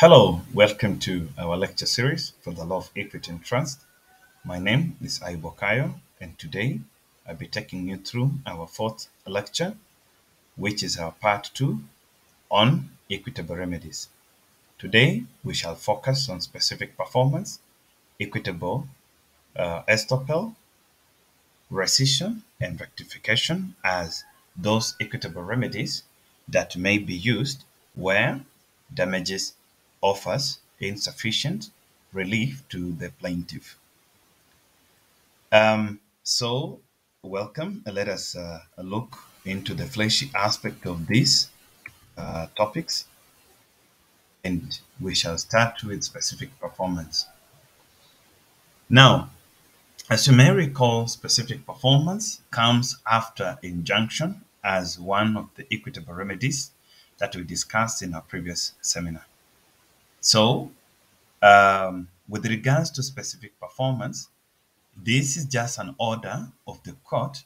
Hello, welcome to our lecture series for the law of equity and trust. My name is Ayub Okayo, and today I'll be taking you through our fourth lecture, which is our part two on equitable remedies. Today we shall focus on specific performance, equitable uh, estoppel, rescission, and rectification as those equitable remedies that may be used where damages offers insufficient relief to the plaintiff. Um, so, welcome. Let us uh, look into the fleshy aspect of these uh, topics, and we shall start with specific performance. Now, as you may recall, specific performance comes after injunction as one of the equitable remedies that we discussed in our previous seminar. So, um, with regards to specific performance, this is just an order of the court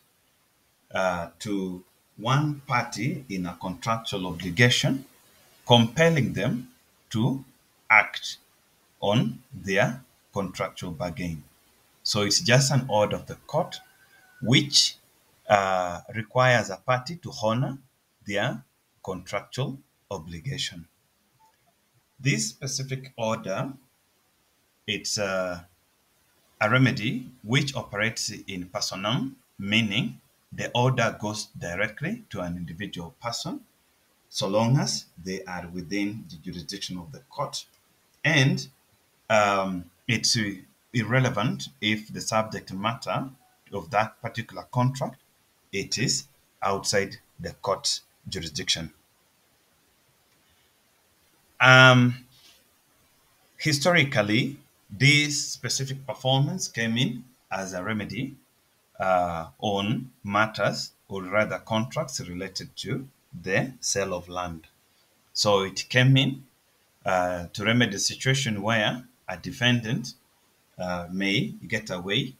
uh, to one party in a contractual obligation, compelling them to act on their contractual bargain. So it's just an order of the court which uh, requires a party to honor their contractual obligation. This specific order, it's a, a remedy which operates in personam, meaning the order goes directly to an individual person so long as they are within the jurisdiction of the court. And um, it's irrelevant if the subject matter of that particular contract it is outside the court jurisdiction. Um, historically, this specific performance came in as a remedy uh, on matters or rather contracts related to the sale of land. So it came in uh, to remedy a situation where a defendant uh, may get away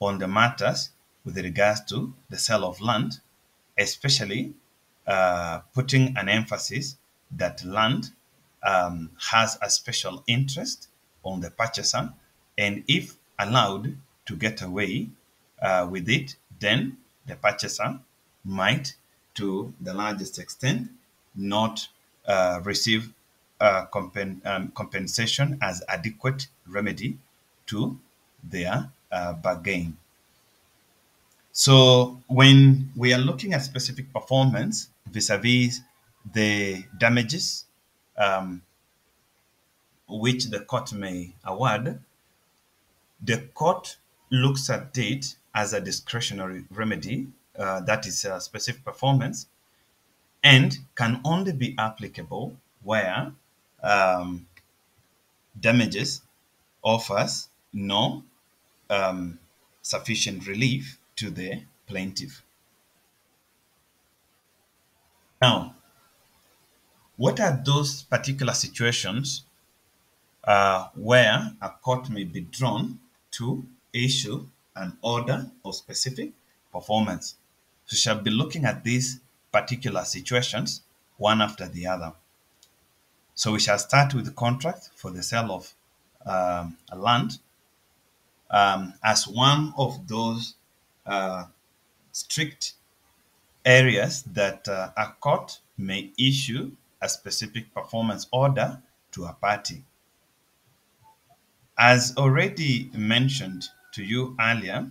on the matters with regards to the sale of land, especially uh, putting an emphasis that land um, has a special interest on the purchaser, and if allowed to get away uh, with it, then the purchaser might, to the largest extent, not uh, receive compen um, compensation as adequate remedy to their uh, bargain. So when we are looking at specific performance vis-a-vis the damages um, which the court may award, the court looks at it as a discretionary remedy, uh, that is a specific performance, and can only be applicable where um, damages offers no um, sufficient relief to the plaintiff. Now, what are those particular situations uh, where a court may be drawn to issue an order of specific performance? We shall be looking at these particular situations one after the other. So, we shall start with the contract for the sale of um, a land um, as one of those uh, strict areas that uh, a court may issue a specific performance order to a party. As already mentioned to you earlier,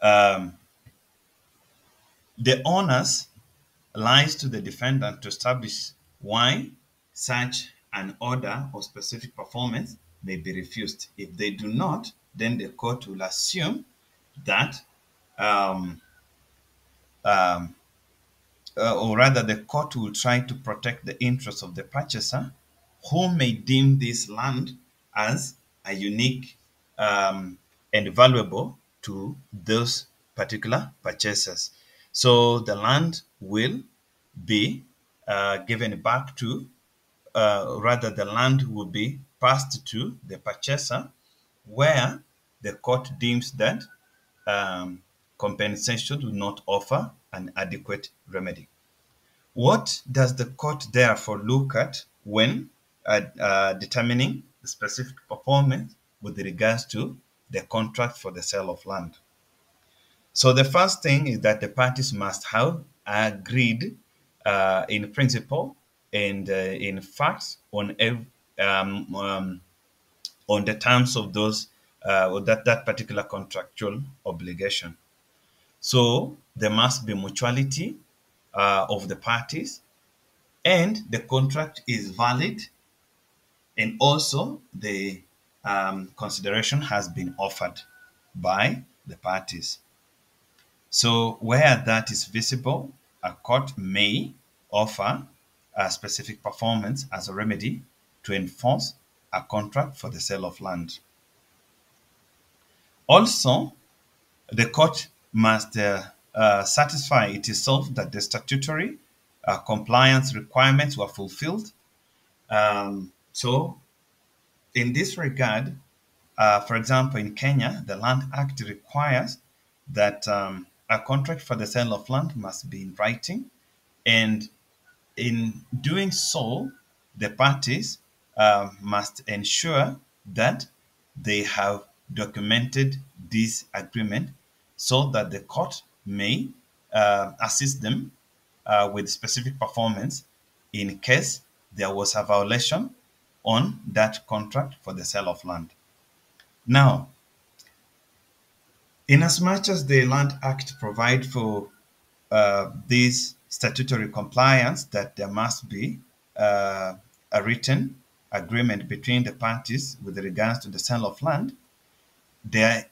um, the onus lies to the defendant to establish why such an order or specific performance may be refused. If they do not, then the court will assume that, um, um, uh, or rather, the court will try to protect the interests of the purchaser, who may deem this land as a unique um, and valuable to those particular purchasers. So the land will be uh, given back to, uh, rather, the land will be passed to the purchaser, where the court deems that um, compensation do not offer an adequate remedy. What does the court therefore look at when uh, uh, determining the specific performance with regards to the contract for the sale of land? So the first thing is that the parties must have agreed uh, in principle and uh, in fact on um, um, on the terms of those uh, that that particular contractual obligation. So there must be mutuality uh, of the parties, and the contract is valid, and also the um, consideration has been offered by the parties. So where that is visible, a court may offer a specific performance as a remedy to enforce a contract for the sale of land. Also, the court must uh, uh, satisfy itself that the statutory uh, compliance requirements were fulfilled. Um, so, in this regard, for example, in Kenya, the Land Act requires that um, a contract for the sale of land must be in writing, and in doing so, the parties uh, must ensure that they have documented this agreement so that the court may uh, assist them uh, with specific performance in case there was a violation on that contract for the sale of land. Now, Inasmuch as much as the Land Act provide for uh, this statutory compliance that there must be uh, a written agreement between the parties with regards to the sale of land, there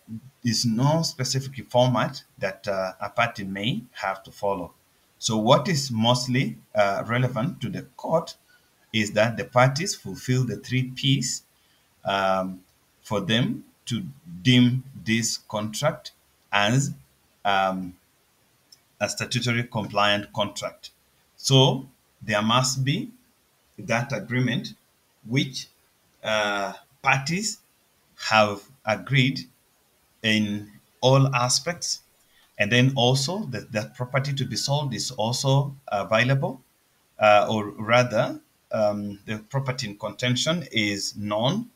is no specific format that uh, a party may have to follow. So what is mostly uh, relevant to the court is that the parties fulfill the three P's um, for them to deem this contract as um, a statutory compliant contract. So there must be that agreement which uh, parties have agreed in all aspects. And then also that the property to be sold is also available, uh, or rather, um, the property in contention is known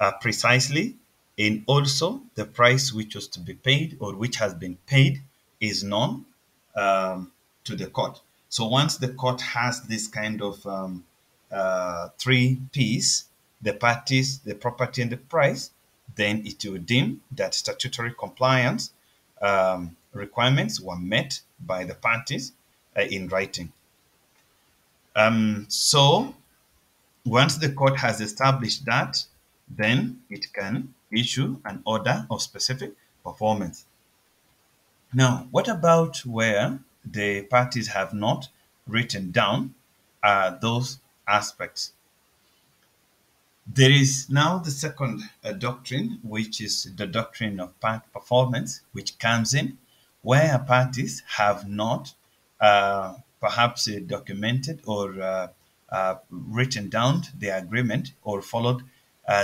uh, precisely and also the price which was to be paid or which has been paid is known um, to the court. So once the court has this kind of um, uh, three P's, the parties, the property, and the price, then it will deem that statutory compliance um, requirements were met by the parties uh, in writing. Um, so once the court has established that, then it can issue an order of specific performance. Now, what about where the parties have not written down uh, those aspects? There is now the second uh, doctrine, which is the doctrine of part performance, which comes in where parties have not uh, perhaps uh, documented or uh, uh, written down the agreement or followed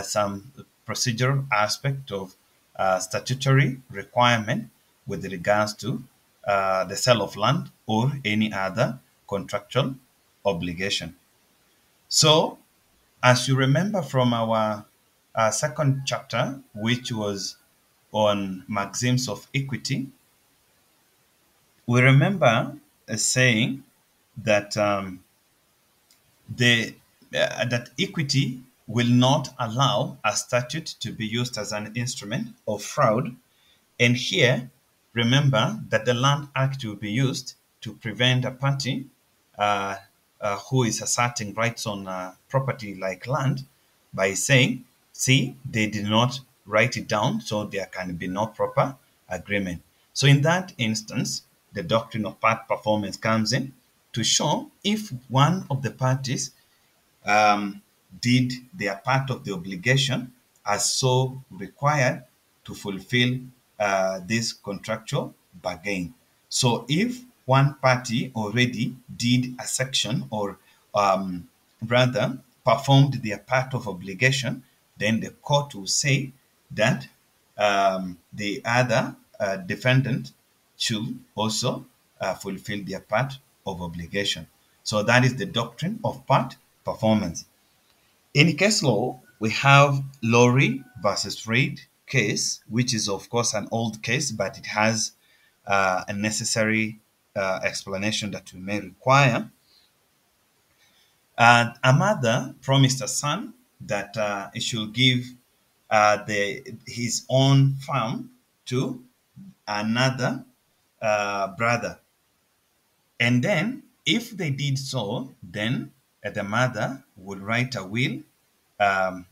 some procedural aspect of uh, statutory requirement with regards to uh, the sale of land or any other contractual obligation. So, as you remember from our uh, second chapter, which was on maxims of equity, we remember saying that um, the uh, that equity will not allow a statute to be used as an instrument of fraud. And here, remember that the Land Act will be used to prevent a party uh, uh, who is asserting rights on uh, property like land by saying, see, they did not write it down, so there can be no proper agreement. So in that instance, the doctrine of part performance comes in to show if one of the parties um, did their part of the obligation as so required to fulfill uh, this contractual bargain. So if one party already did a section or um, rather performed their part of obligation, then the court will say that um, the other uh, defendant should also uh, fulfill their part of obligation. So that is the doctrine of part performance. In case law, we have Lowry versus Reid case, which is of course an old case, but it has uh, a necessary uh, explanation that we may require. A mother promised a son that uh, he should give uh, the his own farm to another uh, brother. And then, if they did so, then uh, the mother would write a will um,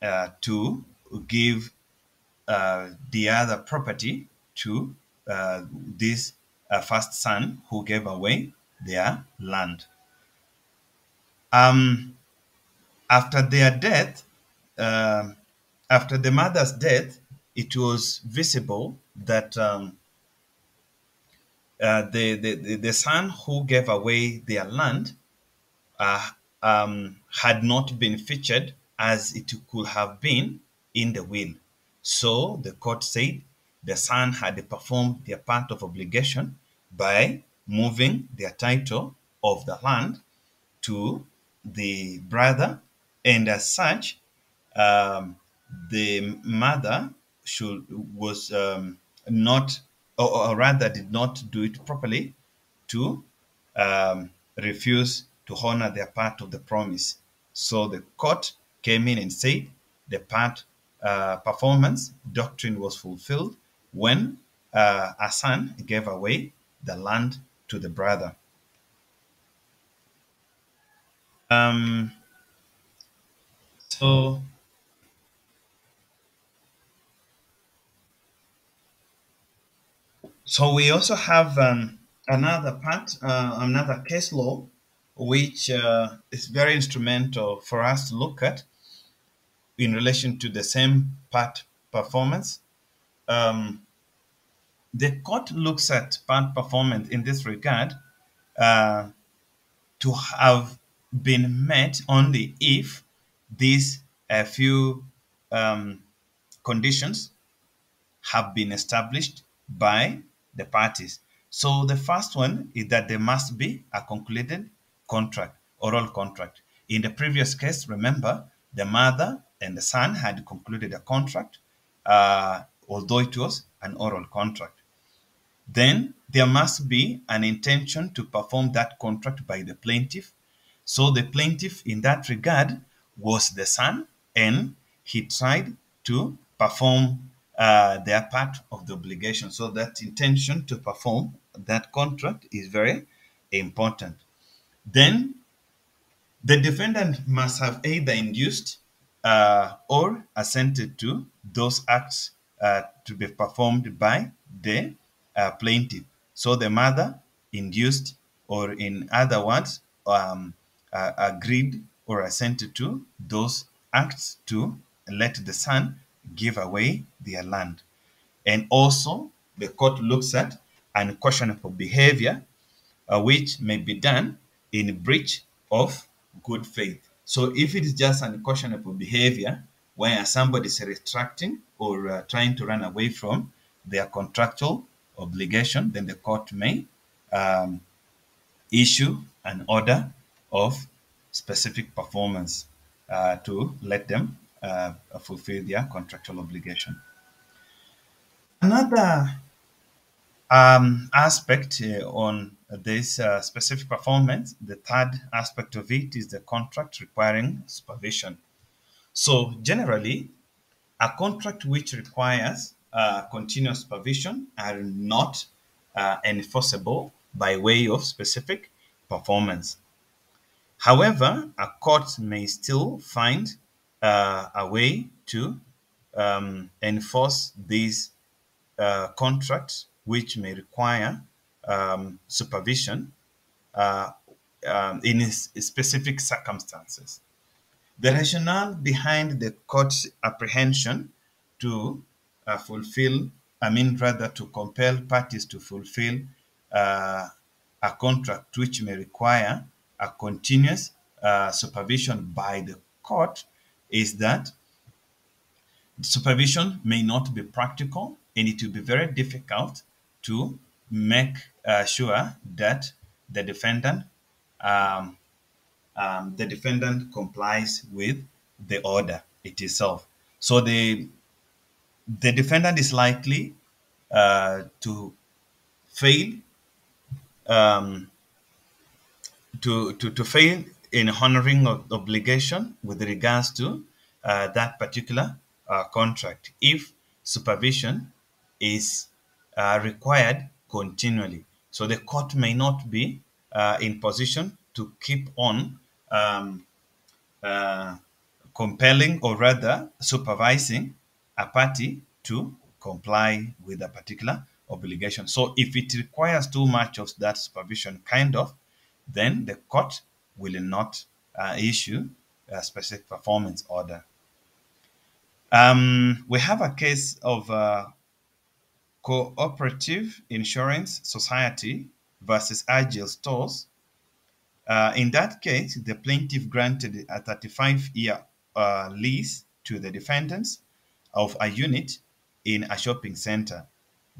uh, to give the other property to this first son who gave away their land. Um, after their death, uh, after the mother's death, it was visible that um, uh, the, the, the son who gave away their land uh, um, had not been featured as it could have been in the will. So the court said the son had performed their part of obligation by moving their title of the land to the brother, and as such, um, the mother should was um, not, or, or, rather, did not do it properly to um, refuse to honor their part of the promise. So the court came in and said the part uh, performance doctrine was fulfilled when uh, a son gave away the land to the brother. Um, so so we also have um, another part, uh, another case law, which uh, is very instrumental for us to look at in relation to the same part performance. Um, the court looks at part performance in this regard uh, to have been met only if these few um, conditions have been established by the parties. So the first one is that there must be a concluded contract, oral contract. In the previous case, remember, the mother and the son had concluded a contract, uh, although it was an oral contract. Then there must be an intention to perform that contract by the plaintiff. So the plaintiff in that regard was the son and he tried to perform uh, their part of the obligation. So that intention to perform that contract is very important. Then the defendant must have either induced uh, or assented to those acts uh, to be performed by the uh, plaintiff. So the mother induced, or in other words, um, uh, agreed or assented to those acts to let the son give away their land. And also, the court looks at unquestionable behavior uh, which may be done in breach of good faith. So, if it is just unquestionable behavior where somebody is retracting or uh, trying to run away from their contractual obligation, then the court may um, issue an order of specific performance uh, to let them uh, fulfill their contractual obligation. Another um, aspect uh, on this uh, specific performance, the third aspect of it is the contract requiring supervision. So generally, a contract which requires uh, continuous supervision are not uh, enforceable by way of specific performance. However, a court may still find uh, a way to um, enforce these uh, contracts which may require um, supervision uh, um, in specific circumstances. The rationale behind the court's apprehension to uh, fulfill, I mean, rather to compel parties to fulfill uh, a contract which may require a continuous uh, supervision by the court is that supervision may not be practical and it will be very difficult to make uh, sure that the defendant um, um, the defendant complies with the order itself. So the the defendant is likely uh, to fail um, to, to, to fail in honoring of obligation with regards to uh, that particular uh, contract if supervision is uh, required continually. So the court may not be uh, in position to keep on um, uh, compelling or rather supervising a party to comply with a particular obligation. So if it requires too much of that supervision, kind of, then the court will not uh, issue a specific performance order. Um, we have a case of uh, Cooperative Insurance Society versus Argyll Stores. Uh, in that case, the plaintiff granted a 35 year uh, lease to the defendants of a unit in a shopping center.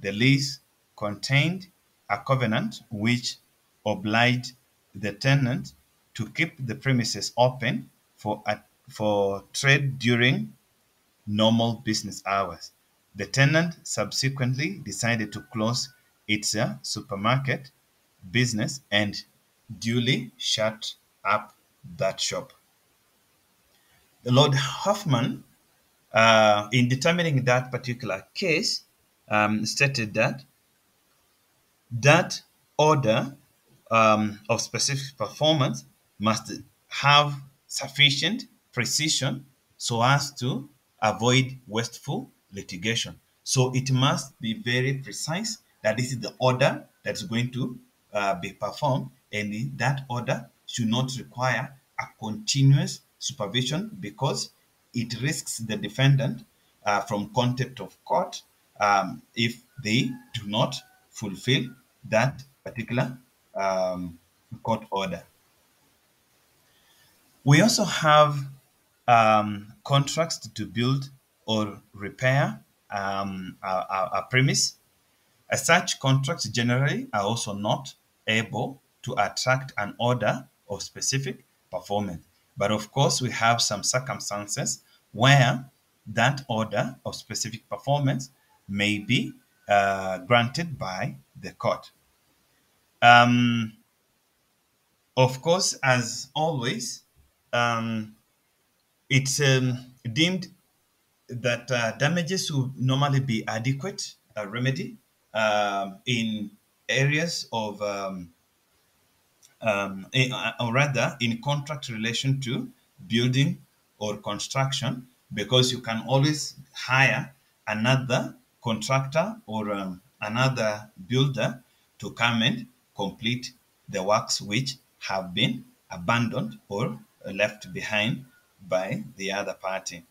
The lease contained a covenant which obliged the tenant to keep the premises open for, a, for trade during normal business hours. The tenant subsequently decided to close its uh, supermarket business and duly shut up that shop. The Lord Hoffmann, uh, in determining that particular case, um, stated that that order um, of specific performance must have sufficient precision so as to avoid wasteful litigation. So it must be very precise that this is the order that's going to uh, be performed, and that order should not require a continuous supervision because it risks the defendant uh, from contempt of court um, if they do not fulfill that particular um, court order. We also have um, contracts to build or repair um, a, a, a premise. As such contracts generally are also not able to attract an order of specific performance. But of course, we have some circumstances where that order of specific performance may be uh, granted by the court. Um, of course, as always, um, it's um, deemed that uh, damages will normally be adequate uh, remedy um, in areas of, um, um, uh, or rather, in contract relation to building or construction, because you can always hire another contractor or um, another builder to come and complete the works which have been abandoned or left behind by the other party.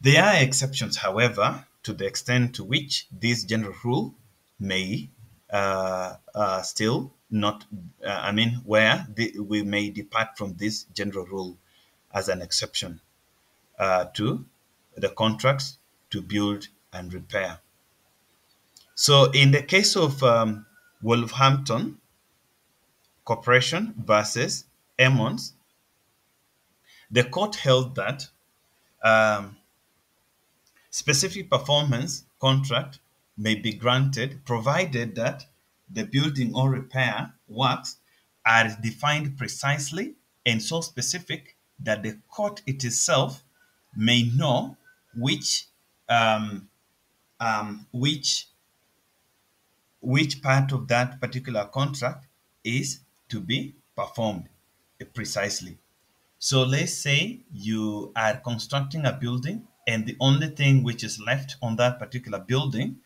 There are exceptions, however, to the extent to which this general rule may uh, uh, still not, uh, I mean, where the, we may depart from this general rule as an exception uh, to the contracts to build and repair. So, in the case of um, Wolverhampton Corporation versus Emmons, the court held that um, specific performance contract may be granted provided that the building or repair works are defined precisely and so specific that the court itself may know which um, um, which which part of that particular contract is to be performed precisely. So let's say you are constructing a building and the only thing which is left on that particular building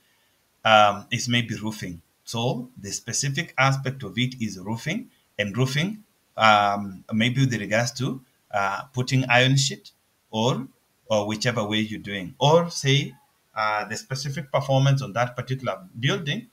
um, is maybe roofing. So the specific aspect of it is roofing and roofing um, maybe with regards to uh, putting iron sheet or or whichever way you're doing. Or say uh, the specific performance on that particular building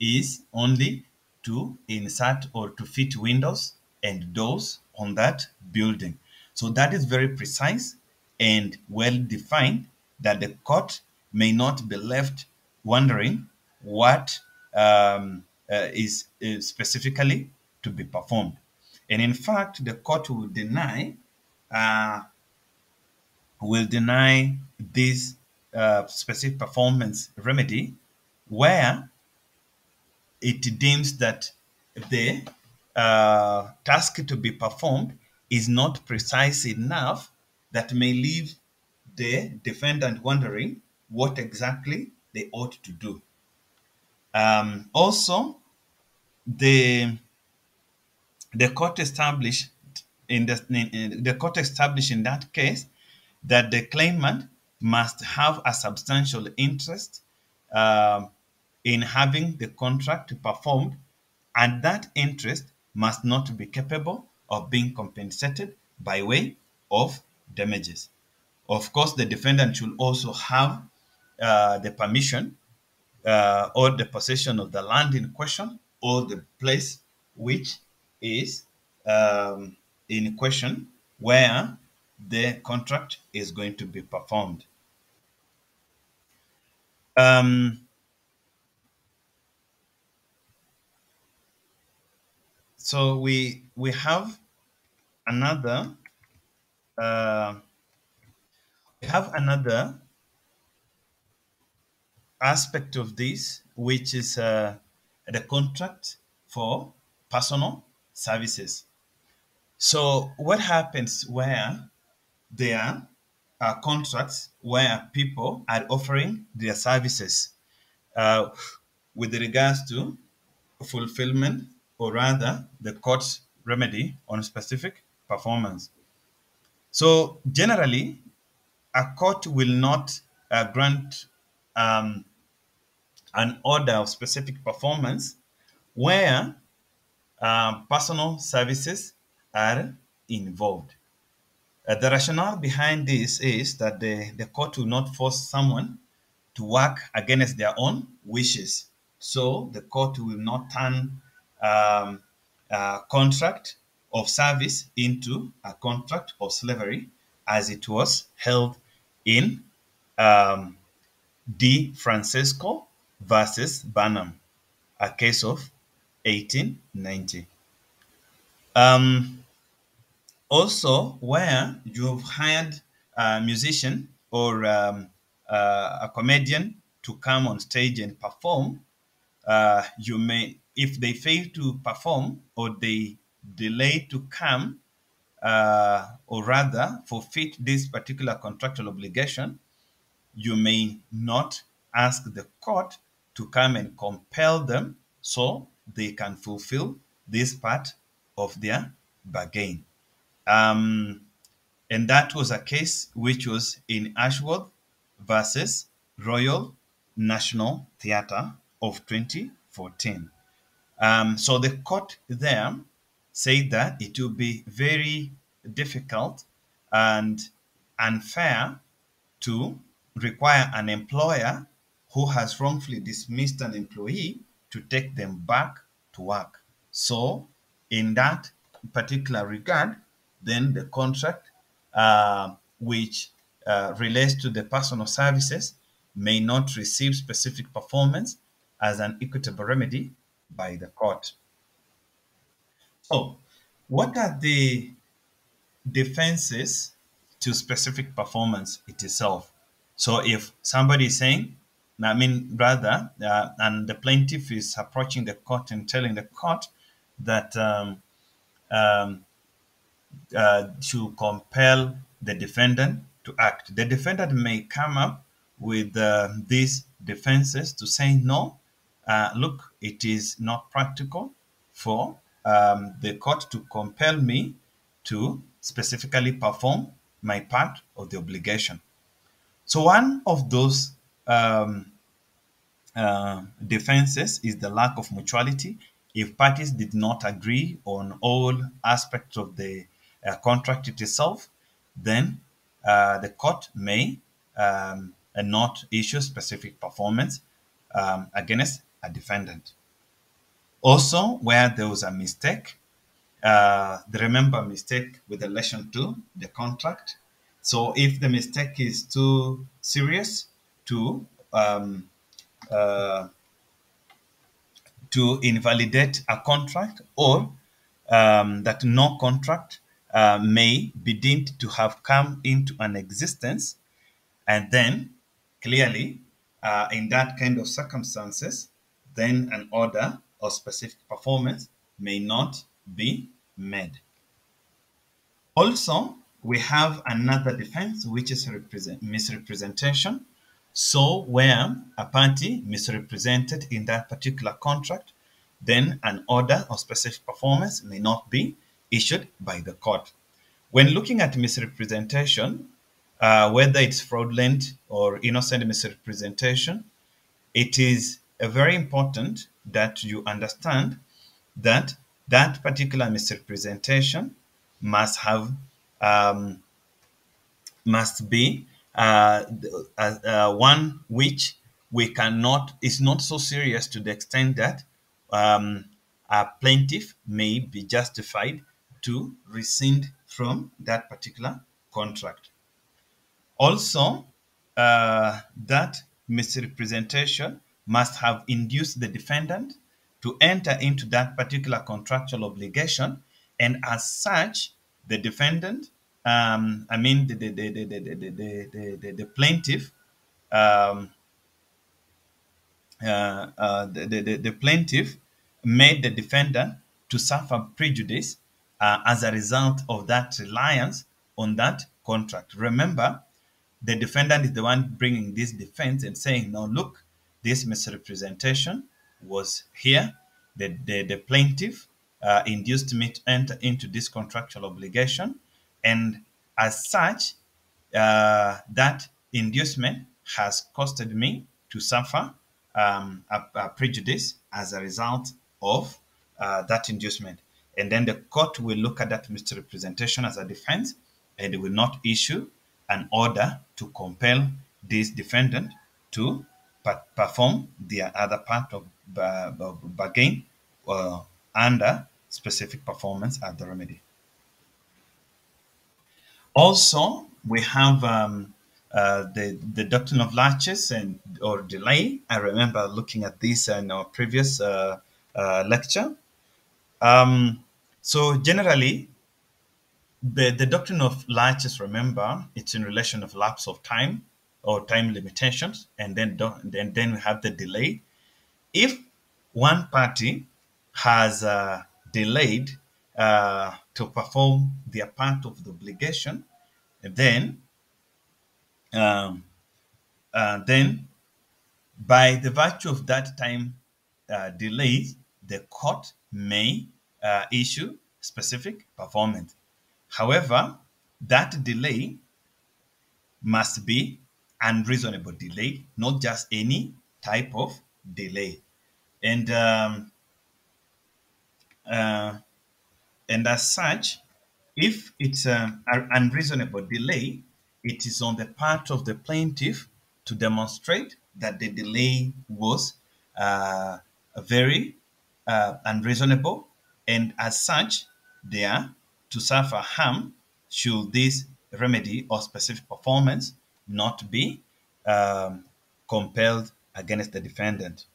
is only to insert or to fit windows and doors on that building. So that is very precise and well defined that the court may not be left wondering what um, uh, is, is specifically to be performed. And in fact, the court will deny uh, will deny this uh, specific performance remedy where it deems that the uh, task to be performed is not precise enough that may leave the defendant wondering what exactly they ought to do. Um, also, the the court established in the in, the court established in that case that the claimant must have a substantial interest uh, in having the contract performed, and that interest must not be capable of being compensated by way of damages. Of course, the defendant should also have uh, the permission uh, or the possession of the land in question or the place which is um, in question where the contract is going to be performed. Um, so we we have another uh, we have another aspect of this, which is uh, the contract for personal services. So, what happens where there are contracts where people are offering their services uh, with regards to fulfillment or rather the court's remedy on specific performance? So, generally, a court will not uh, grant um, an order of specific performance where uh, personal services are involved. Uh, the rationale behind this is that the, the court will not force someone to work against their own wishes. So the court will not turn um, a contract of service into a contract of slavery as it was held in um, De Francesco versus Barnum, a case of 1890. Um, also, where you've hired a musician or um, uh, a comedian to come on stage and perform, uh, you may, if they fail to perform or they delay to come, uh, or rather forfeit this particular contractual obligation, you may not ask the court to come and compel them so they can fulfill this part of their bargain. Um, and that was a case which was in Ashworth versus Royal National Theatre of 2014. Um, so the court there said that it would be very difficult and unfair to require an employer who has wrongfully dismissed an employee to take them back to work. So, in that particular regard, then the contract uh, which uh, relates to the personal services may not receive specific performance as an equitable remedy by the court. So, what are the defenses to specific performance itself? So, if somebody is saying, I mean, rather, uh, and the plaintiff is approaching the court and telling the court that um, um, uh, to compel the defendant to act. The defendant may come up with uh, these defenses to say, no, uh, look, it is not practical for um, the court to compel me to specifically perform my part of the obligation. So, one of those um, uh, defenses is the lack of mutuality. If parties did not agree on all aspects of the uh, contract itself, then uh, the court may um, not issue specific performance um, against a defendant. Also, where there was a mistake, uh, the remember mistake with relation to the contract. So, if the mistake is too serious to um, uh, to invalidate a contract or um, that no contract uh, may be deemed to have come into an existence. And then clearly, uh, in that kind of circumstances, then an order or specific performance may not be made. Also, we have another defense, which is misrepresentation. So, where a party misrepresented in that particular contract, then an order of specific performance may not be issued by the court. When looking at misrepresentation, uh, whether it's fraudulent or innocent misrepresentation, it is very important that you understand that that particular misrepresentation must have um, must be uh, uh, uh, one which we cannot is not so serious to the extent that um, a plaintiff may be justified to rescind from that particular contract. Also, uh, that misrepresentation must have induced the defendant to enter into that particular contractual obligation, and as such, the defendant, um, I mean the the the the the the, the, the, plaintiff, um, uh, uh, the, the, the plaintiff made the defendant to suffer prejudice uh, as a result of that reliance on that contract. Remember, the defendant is the one bringing this defense and saying, no, look, this misrepresentation was here. The, the, the plaintiff uh, induced me to enter into this contractual obligation. And as such, uh, that inducement has costed me to suffer um, a, a, prejudice as a result of uh, that inducement. And then the court will look at that misrepresentation as a defense and will not issue an order to compel this defendant to perform the other part of the bargain uh, under specific performance at the remedy. Also, we have um, uh, the, the doctrine of laches and or delay. I remember looking at this in our previous uh, uh, lecture. Um, so generally, the, the doctrine of laches, remember, it's in relation of lapse of time or time limitations, and then, then, then we have the delay. If one party has uh, delayed uh, to perform their part of the obligation, then um, uh, then by the virtue of that time uh, delay, the court may uh, issue specific performance. However, that delay must be unreasonable delay, not just any type of delay. And um, uh, and as such, if it's an unreasonable delay, it is on the part of the plaintiff to demonstrate that the delay was uh, very uh, unreasonable, and as such, they are to suffer harm should this remedy or specific performance not be um, compelled against the defendant.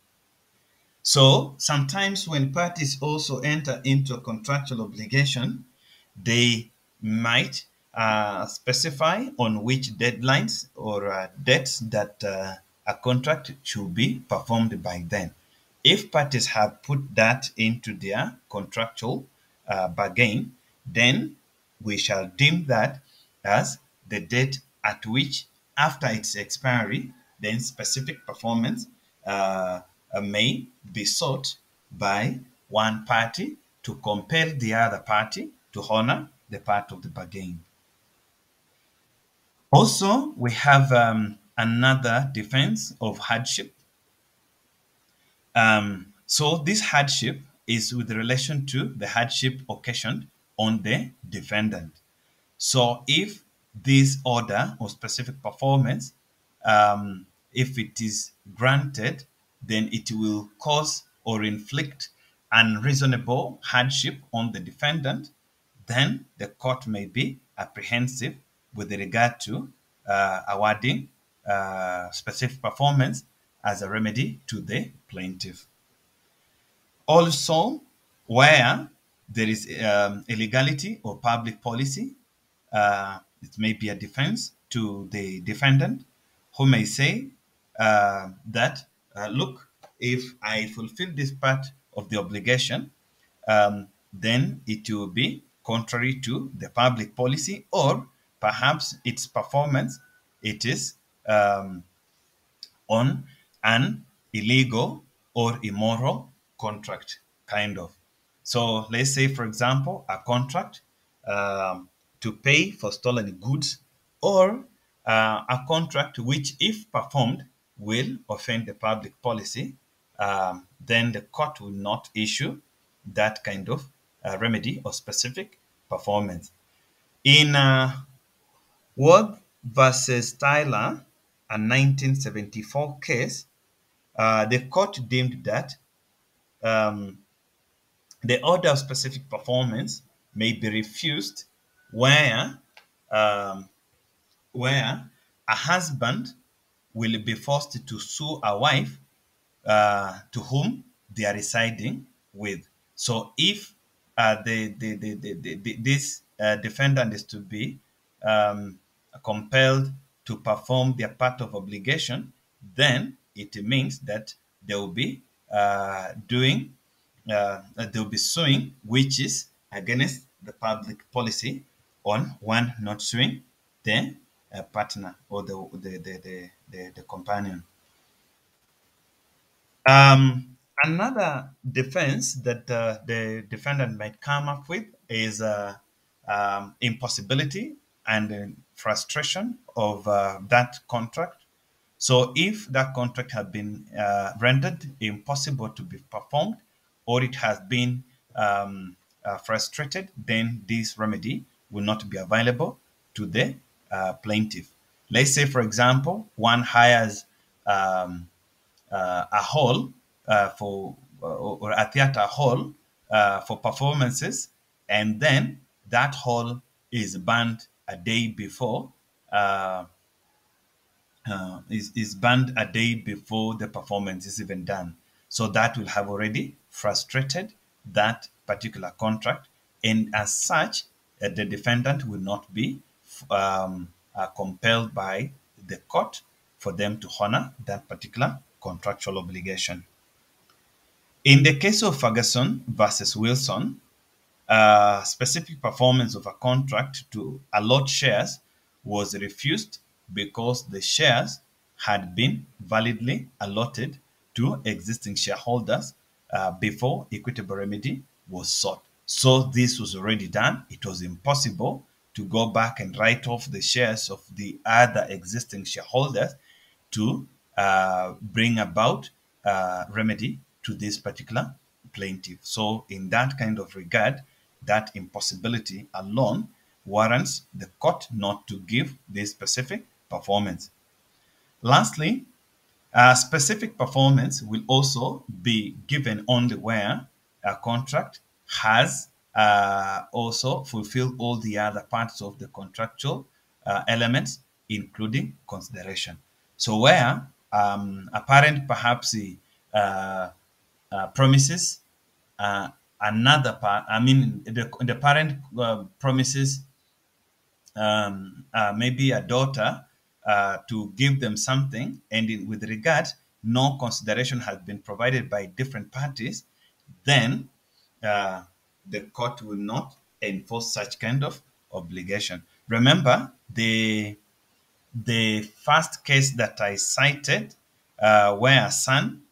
So sometimes when parties also enter into a contractual obligation, they might uh, specify on which deadlines or uh, dates that uh, a contract should be performed by then. If parties have put that into their contractual uh, bargain, then we shall deem that as the date at which, after its expiry, then specific performance uh, may be sought by one party to compel the other party to honor the part of the bargain. Also, we have um, another defense of hardship. Um, so this hardship is with relation to the hardship occasioned on the defendant. So if this order or specific performance, um, if it is granted, then it will cause or inflict unreasonable hardship on the defendant, then the court may be apprehensive with regard to uh, awarding uh, specific performance as a remedy to the plaintiff. Also, where there is um, illegality or public policy, uh, it may be a defense to the defendant who may say uh, that, uh, look, if I fulfill this part of the obligation, um, then it will be contrary to the public policy or perhaps its performance, it is um, on an illegal or immoral contract, kind of. So let's say, for example, a contract um, to pay for stolen goods or uh, a contract which, if performed, will offend the public policy, um, then the court will not issue that kind of uh, remedy or specific performance. In uh, Wroth versus Tyler, a 1974 case, uh, the court deemed that um, the order of specific performance may be refused where um, where a husband will be forced to sue a wife uh, to whom they are residing with. So if uh, the, the, the, the, the, this uh, defendant is to be um, compelled to perform their part of obligation, then it means that they will be uh, doing, uh, they will be suing, which is against the public policy on one not suing the uh, partner or the the, the, the, the, the companion. Um, another defense that uh, the defendant might come up with is uh, um, impossibility and frustration of uh, that contract. So, if that contract has been uh, rendered impossible to be performed, or it has been um, uh, frustrated, then this remedy will not be available to the plaintiff. Let's say, for example, one hires um, uh, a hall uh, for or a theater hall uh, for performances, and then that hall is banned a day before. Uh, is, is banned a day before the performance is even done. So that will have already frustrated that particular contract, and as such, uh, the defendant will not be um, uh, compelled by the court for them to honor that particular contractual obligation. In the case of Ferguson versus Wilson, uh, specific performance of a contract to allot shares was refused because the shares had been validly allotted to existing shareholders uh, before equitable remedy was sought. So this was already done. It was impossible to go back and write off the shares of the other existing shareholders to uh, bring about uh, remedy to this particular plaintiff. So, in that kind of regard, that impossibility alone warrants the court not to give this specific performance. Lastly, a specific performance will also be given only where a contract has uh, also fulfill all the other parts of the contractual uh, elements, including consideration. So, where um, a parent perhaps uh, uh promises uh, another part, I mean, the, the parent uh, promises um, maybe a daughter to give them something, and in, with regard, no consideration has been provided by different parties, then the court will not enforce such kind of obligation. Remember, the the first case that I cited, uh, where a son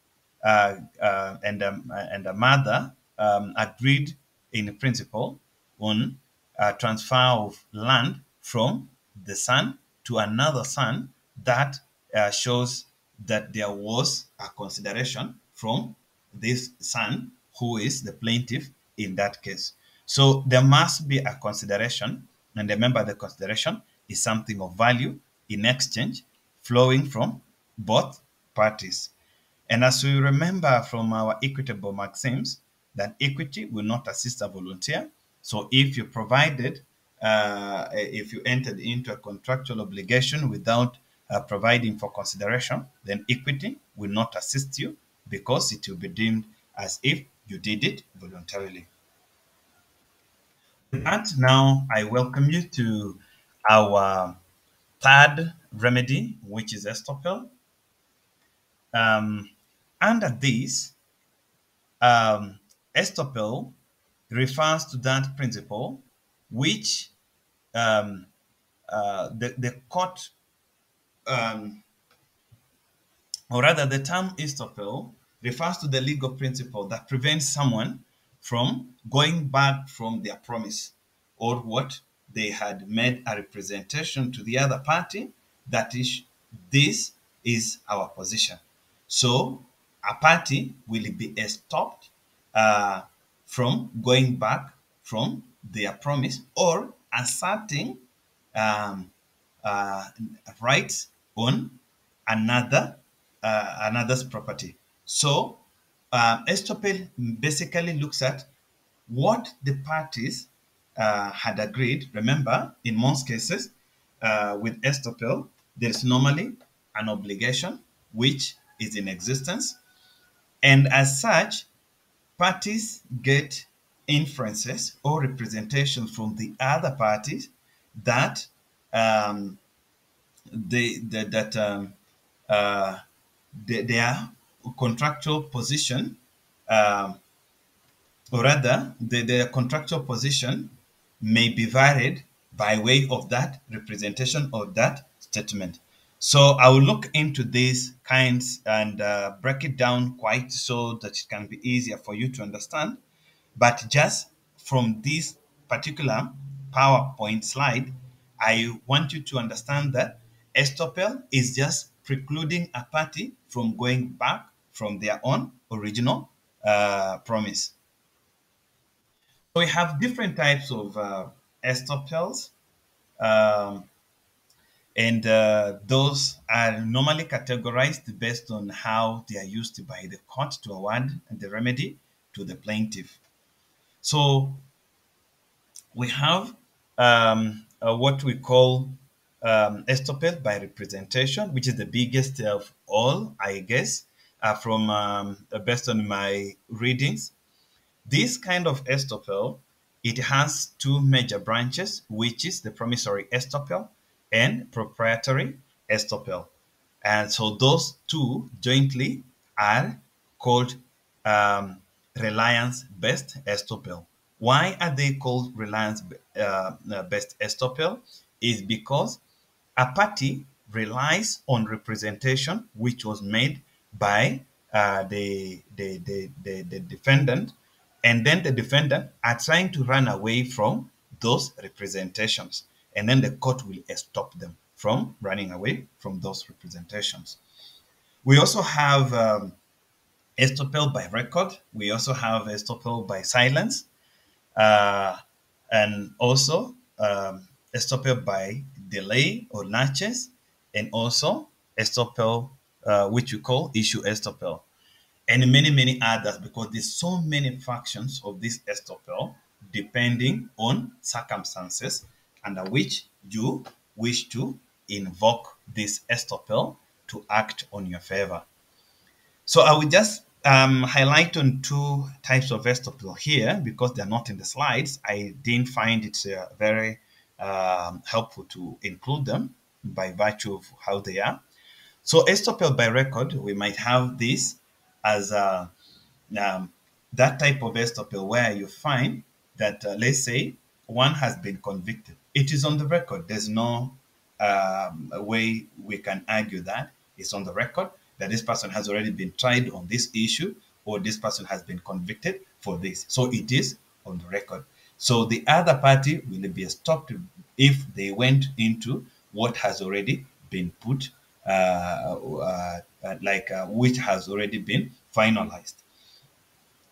uh, uh, and, a, and a mother um, agreed in principle on a transfer of land from the son to another son, that uh, shows that there was a consideration from this son, who is the plaintiff in that case. So there must be a consideration, and remember the consideration is something of value in exchange flowing from both parties. And as we remember from our equitable maxims, that equity will not assist a volunteer. So if you provided, uh, if you entered into a contractual obligation without uh, providing for consideration, then equity will not assist you because it will be deemed as if you did it voluntarily. With that, now I welcome you to our third remedy, which is estoppel. Um, under this, um, estoppel refers to that principle which um, uh, the, the court, um, or rather the term estoppel refers to the legal principle that prevents someone from going back from their promise or what they had made a representation to the other party that is this is our position so a party will be stopped uh, from going back from their promise or asserting um, uh, rights on another uh, another's property. So uh, estoppel basically looks at what the parties uh, had agreed. Remember, in most cases, uh, with estoppel, there is normally an obligation which is in existence, and as such, parties get inferences or representations from the other parties that um, they, they that um, uh, they, their contractual position, um, or rather, the, their contractual position may be varied by way of that representation or that statement. So I will look into these kinds and uh, break it down quite so that it can be easier for you to understand. But just from this particular PowerPoint slide, I want you to understand that estoppel is just precluding a party from going back from their own original uh, promise. So we have different types of uh, estoppels. Um, and uh, those are normally categorized based on how they are used by the court to award the remedy to the plaintiff. So we have um, uh, what we call um, estoppel by representation, which is the biggest of all, I guess, uh, from um, based on my readings. This kind of estoppel, it has two major branches, which is the promissory estoppel and proprietary estoppel. And so those two jointly are called um, reliance-based estoppel. Why are they called reliance-based uh, estoppel? Is because a party relies on representation which was made by uh, the, the, the, the, the defendant, and then the defendant are trying to run away from those representations and then the court will stop them from running away from those representations. We also have um, estoppel by record. We also have estoppel by silence, uh, and also um, estoppel by delay or laches, and also estoppel, uh, which we call issue estoppel, and many, many others because there's so many factions of this estoppel depending on circumstances under which you wish to invoke this estoppel to act on your favor. So I will just um, highlight on two types of estoppel here because they're not in the slides. I didn't find it uh, very um, helpful to include them by virtue of how they are. So estoppel by record, we might have this as a, um, that type of estoppel where you find that, uh, let's say, one has been convicted. It is on the record. There's no um, way we can argue that. It's on the record that this person has already been tried on this issue or this person has been convicted for this. So it is on the record. So the other party will be stopped if they went into what has already been put, uh, uh, like uh, which has already been finalized.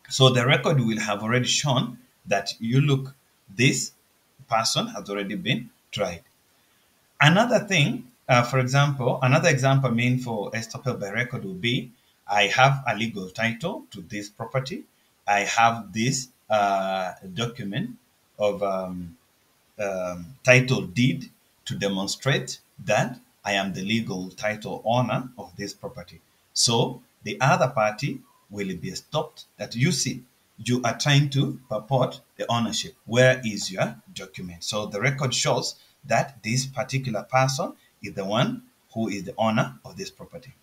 So the record will have already shown that you look this person has already been tried. Another thing, uh, for example, another example mean for estoppel by record would be I have a legal title to this property. I have this uh, document of um, um, title deed to demonstrate that I am the legal title owner of this property. So the other party will be stopped that you see you are trying to purport the ownership. Where is your document? So the record shows that this particular person is the one who is the owner of this property.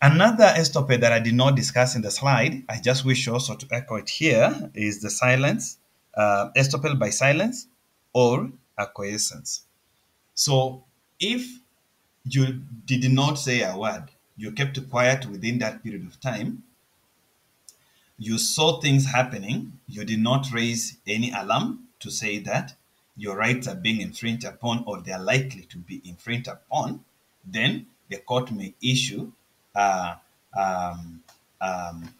Another estoppel that I did not discuss in the slide, I just wish also to echo it here, is the silence, uh, estoppel by silence or acquiescence. So if you did not say a word, you kept quiet within that period of time, you saw things happening, you did not raise any alarm to say that your rights are being infringed upon or they are likely to be infringed upon, then the court may issue uh, um, um,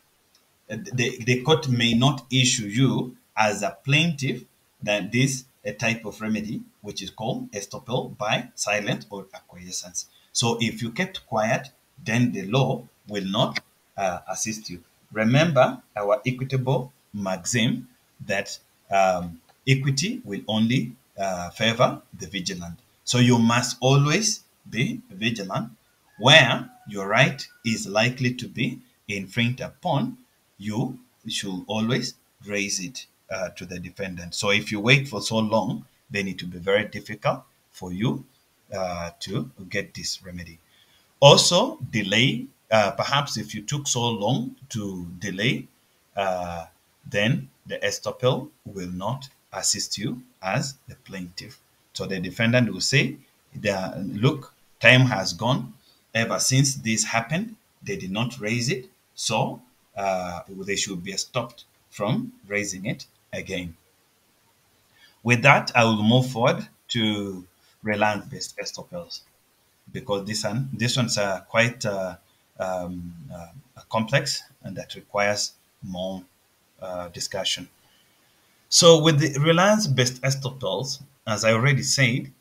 the, the court may not issue you as a plaintiff that this a type of remedy which is called estoppel by silence or acquiescence. So if you kept quiet, then the law will not uh, assist you. Remember our equitable maxim that um, equity will only uh, favor the vigilant. So you must always be vigilant where your right is likely to be infringed upon, you should always raise it uh, to the defendant. So if you wait for so long, then it will be very difficult for you uh, to get this remedy. Also, delay. Uh, perhaps if you took so long to delay, uh, then the estoppel will not assist you as the plaintiff. So the defendant will say, look, time has gone ever since this happened, they did not raise it, so uh, they should be stopped from raising it again. With that, I will move forward to reliance-based estoppels because this one, this ones are quite uh, um, uh, complex and that requires more uh, discussion. So with the reliance-based estoppels, as I already said,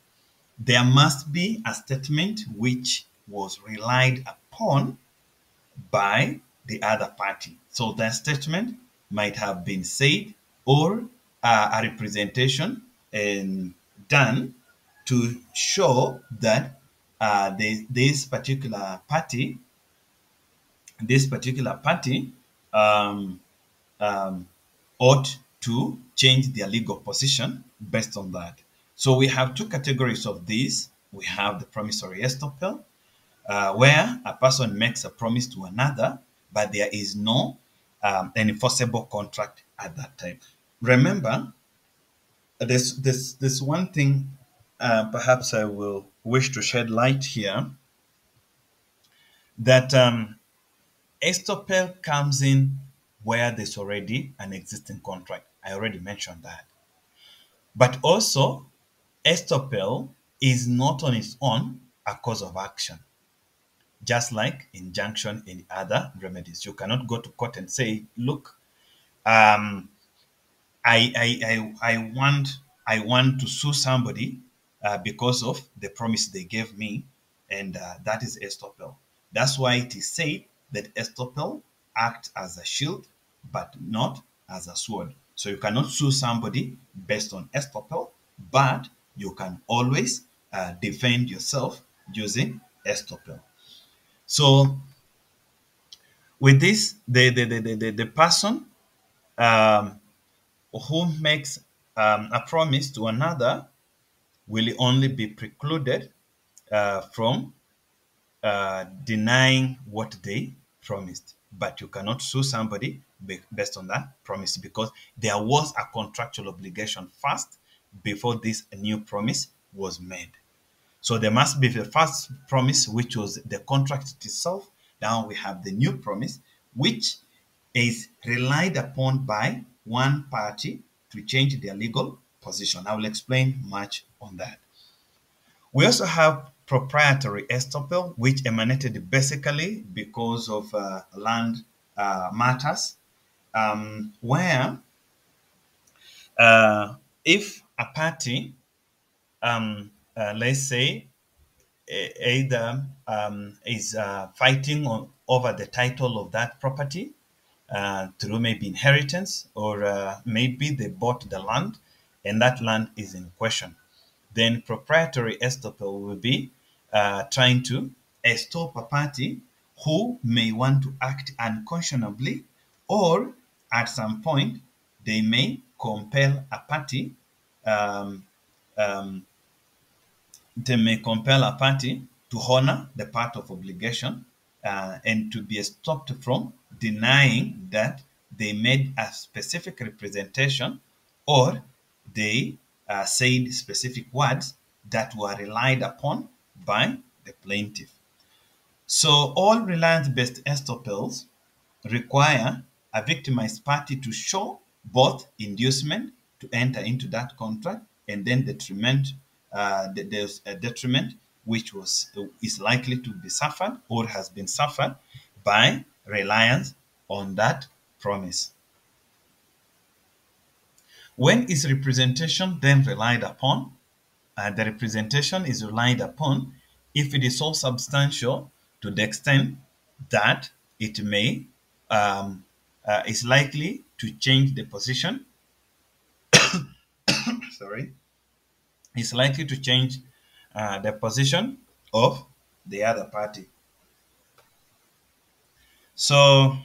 there must be a statement which was relied upon by the other party. So that statement might have been said or a representation and done to show that uh, this particular party, this particular party um, um, ought to change their legal position based on that. So we have two categories of these. We have the promissory estoppel uh, where a person makes a promise to another, but there is no um, enforceable contract at that time. Remember, this there's, there's one thing uh, perhaps I will wish to shed light here that um, estoppel comes in where there's already an existing contract. I already mentioned that. But also, estoppel is not on its own a cause of action just like injunction in other remedies. You cannot go to court and say, look, um, I, I, I, I, want, I want to sue somebody uh, because of the promise they gave me, and uh, that is estoppel. That's why it is said that estoppel acts as a shield, but not as a sword. So you cannot sue somebody based on estoppel, but you can always uh, defend yourself using estoppel. So with this, the the the the, the person um, who makes um, a promise to another will only be precluded uh, from uh, denying what they promised. But you cannot sue somebody based on that promise because there was a contractual obligation first before this new promise was made. So there must be the first promise, which was the contract itself. Now we have the new promise, which is relied upon by one party to change their legal position. I will explain much on that. We also have proprietary estoppel, which emanated basically because of uh, land uh, matters, um, where uh, if a party um, uh, let's say, either um, is uh, fighting on, over the title of that property through maybe inheritance or uh, maybe they bought the land and that land is in question. Then proprietary estoppel will be uh, trying to stop a party who may want to act unconscionably or at some point, they may compel a party, um, um, they may compel a party to honor the part of obligation uh, and to be stopped from denying that they made a specific representation or they uh, said specific words that were relied upon by the plaintiff. So all reliance-based estoppels require a victimized party to show both inducement to enter into that contract and then detriment, uh, there's a detriment which was is likely to be suffered or has been suffered by reliance on that promise. When is representation then relied upon? Uh, the representation is relied upon if it is so substantial to the extent that it may um, uh, is likely to change the position. sorry, is likely to change uh, the position of the other party. So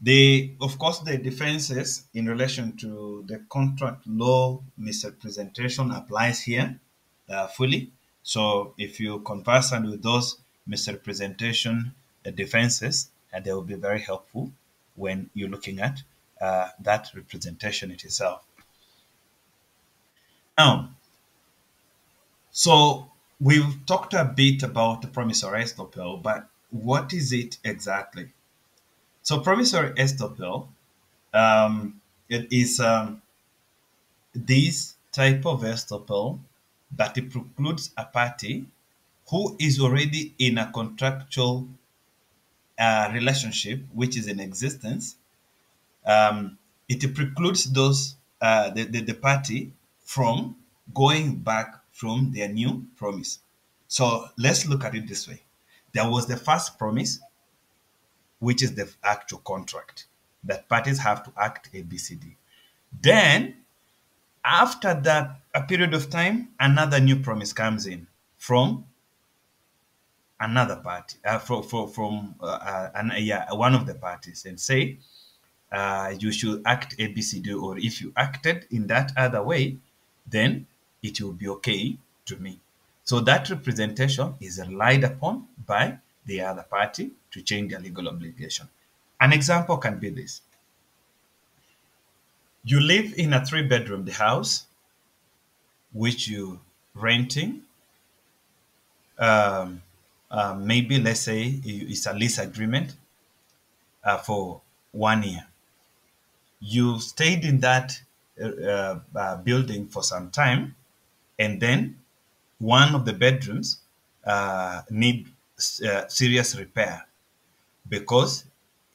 the, of course, the defenses in relation to the contract law misrepresentation applies here uh, fully. So if you conversant with those misrepresentation uh, defenses, uh, they will be very helpful when you're looking at uh, that representation itself. Now, so we've talked a bit about the promissory estoppel, but what is it exactly? So promissory estoppel, um, it is um, this type of estoppel that it precludes a party who is already in a contractual uh, relationship which is in existence. Um, it precludes those uh, the, the, the party from going back from their new promise. So let's look at it this way. There was the first promise which is the actual contract that parties have to act ABCD. Then, after that, a period of time, another new promise comes in from another party, uh, from, from, from uh, uh, an, yeah, one of the parties, and say uh, you should act ABCD, or if you acted in that other way, then it will be okay to me. So that representation is relied upon by the other party to change their legal obligation. An example can be this. You live in a three bedroom house which you renting. Um, uh, maybe let's say it's a lease agreement uh, for one year. You stayed in that uh, uh building for some time, and then one of the bedrooms uh, need uh, serious repair because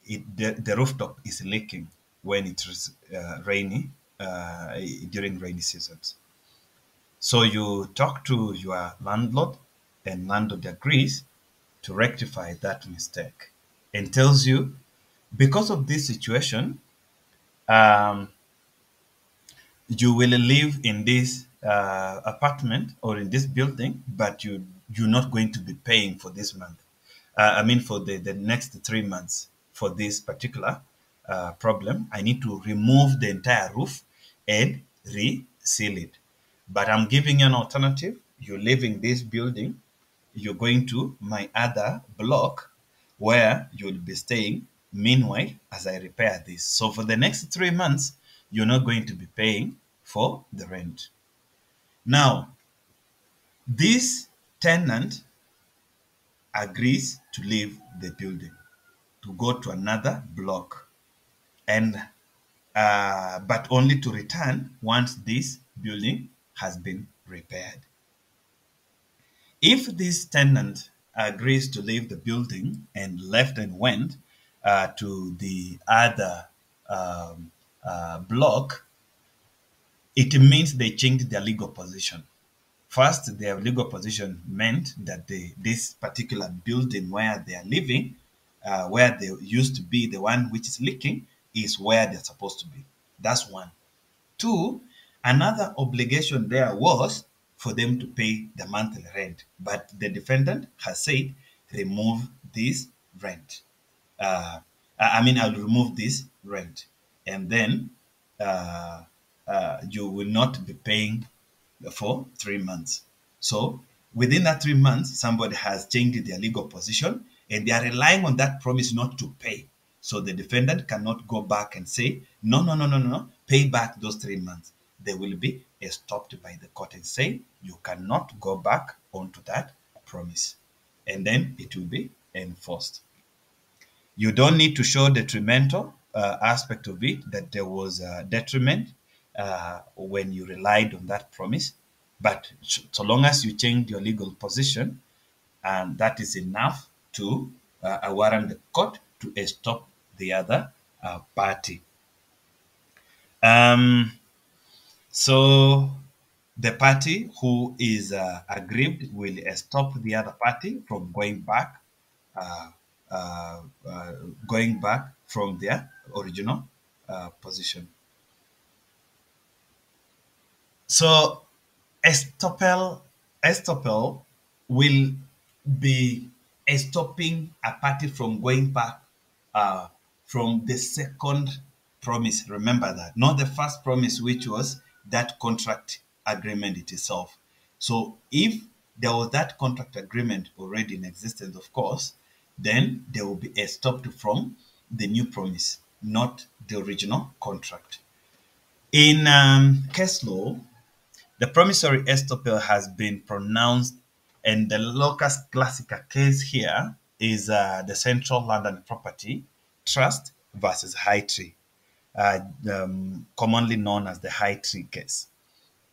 it, the, the rooftop is leaking when it is uh, rainy uh, during rainy seasons. So you talk to your landlord, and landlord agrees to rectify that mistake and tells you because of this situation, um, you will live in this uh, apartment or in this building, but you you're not going to be paying for this month. Uh, I mean, for the, the next three months for this particular uh, problem, I need to remove the entire roof and reseal it. But I'm giving you an alternative. You're leaving this building, you're going to my other block where you'll be staying. Meanwhile, as I repair this. So for the next three months, you're not going to be paying for the rent. Now, this tenant agrees to leave the building to go to another block and uh, but only to return once this building has been repaired. If this tenant agrees to leave the building and left and went uh, to the other um, uh, block, it means they changed their legal position. First, their legal position meant that the, this particular building where they are living, uh, where they used to be, the one which is leaking, is where they're supposed to be. That's one. Two, another obligation there was for them to pay the monthly rent, but the defendant has said, remove this rent. Uh, I mean, I'll remove this rent. and then uh, uh, you will not be paying for three months. So within that three months, somebody has changed their legal position and they are relying on that promise not to pay. So the defendant cannot go back and say, no, no, no, no, no, pay back those three months. They will be stopped by the court and say, you cannot go back onto that promise. And then it will be enforced. You don't need to show detrimental uh, aspect of it, that there was a detriment uh, when you relied on that promise. But so long as you change your legal position, and that is enough to uh, warrant the court to stop the other uh, party. Um, so the party who is uh, aggrieved will stop the other party from going back, uh, uh, uh going back from their original position. So estoppel, estoppel will be stopping a party from going back uh, from the second promise. Remember that, not the first promise, which was that contract agreement itself. So if there was that contract agreement already in existence, of course, then there will be a stop from the new promise, not the original contract. In um, case law, the promissory estoppel has been pronounced, and the locus classica case here is uh, the Central London Property Trust versus Hightree, uh, um, commonly known as the High Tree case.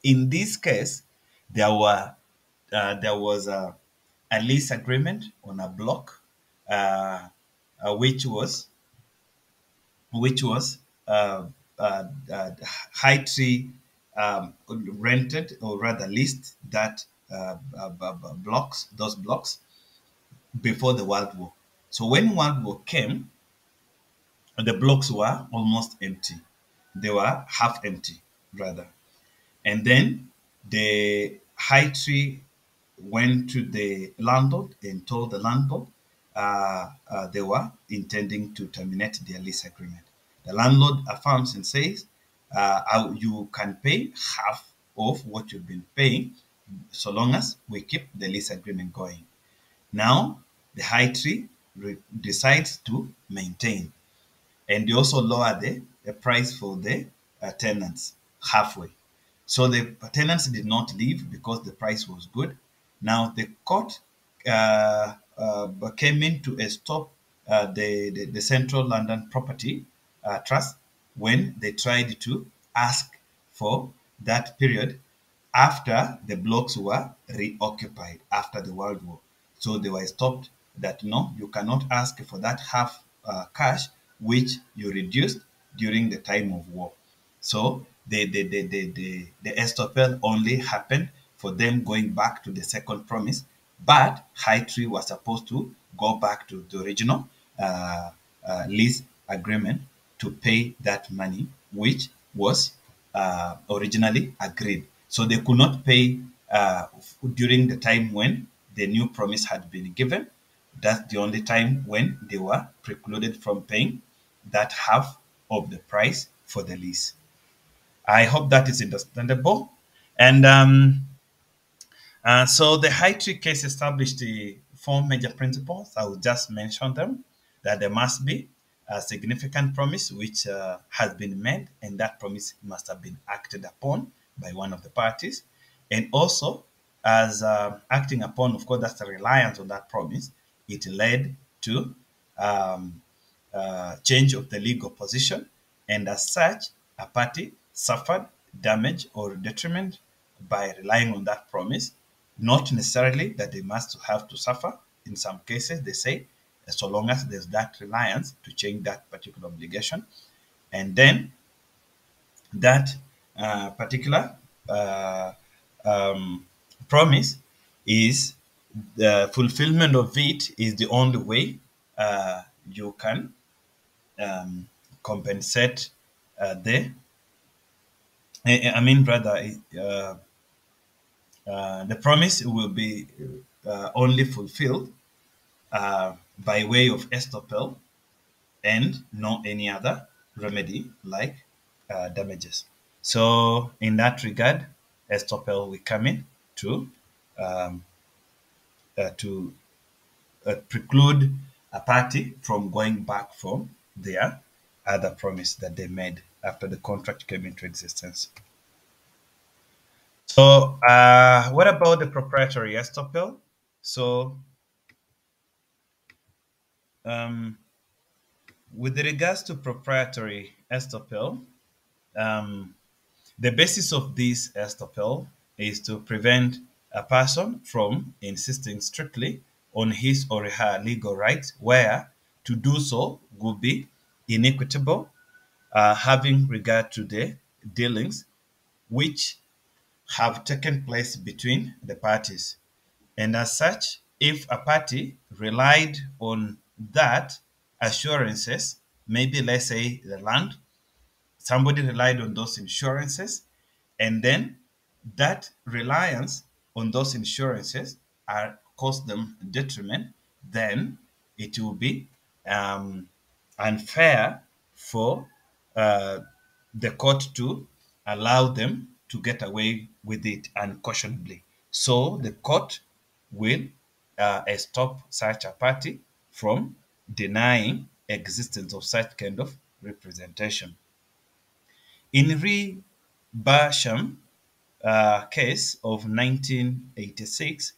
In this case, there were uh, there was a, a, lease agreement on a block, uh, uh, which was which was uh, uh, Hightree um, rented or rather leased that blocks, those blocks, before the World War. So when World War came, the blocks were almost empty. They were half empty, rather. And then the Hightree went to the landlord and told the landlord uh, uh, they were intending to terminate their lease agreement. The landlord affirms and says, uh, you can pay half of what you've been paying so long as we keep the lease agreement going. Now, the Hightree decides to maintain and they also lower the, the price for the uh, tenants halfway. So the tenants did not leave because the price was good. Now the court uh, uh, came in to stop uh, the, the, the, Central London Property uh, Trust when they tried to ask for that period after the blocks were reoccupied after the World War. So they were stopped that no, you cannot ask for that half uh, cash which you reduced during the time of war. So the the the the the, the estoppel only happened for them going back to the second promise, but Hightree was supposed to go back to the original uh, uh, lease agreement to pay that money, which was uh, originally agreed. So they could not pay uh, during the time when the new promise had been given. That's the only time when they were precluded from paying that half of the price for the lease. I hope that is understandable. And um, uh, so the high tree case established the four major principles. I will just mention them that there must be a significant promise which uh, has been made, and that promise must have been acted upon by one of the parties. And also, as uh, acting upon, of course, that's the reliance on that promise, it led to um, uh, change of the legal position, and as such, a party suffered damage or detriment by relying on that promise. Not necessarily that they must have to suffer. In some cases, they say, so long as there's that reliance to change that particular obligation, and then that uh, particular uh, um, promise is the fulfillment of it is the only way uh, you can um, compensate uh, the I mean, rather, uh, uh, the promise will be only fulfilled by way of estoppel and no any other remedy like uh, damages. So in that regard, estoppel will come in to um, uh, to uh, preclude a party from going back from their other promise that they made after the contract came into existence. So, uh, what about the proprietary estoppel? So, um, with regards to proprietary estoppel, um, the basis of this estoppel is to prevent a person from insisting strictly on his or her legal rights, where to do so would be inequitable, uh, having regard to the dealings which have taken place between the parties. And as such, if a party relied on that assurances, maybe let's say the land, somebody relied on those insurances, and then that reliance on those insurances are cause them detriment, then it will be um, unfair for uh, the court to allow them to get away with it unquestionably. So the court will uh, stop such a party from denying existence of such kind of representation. In Re Basham uh, case of 1986,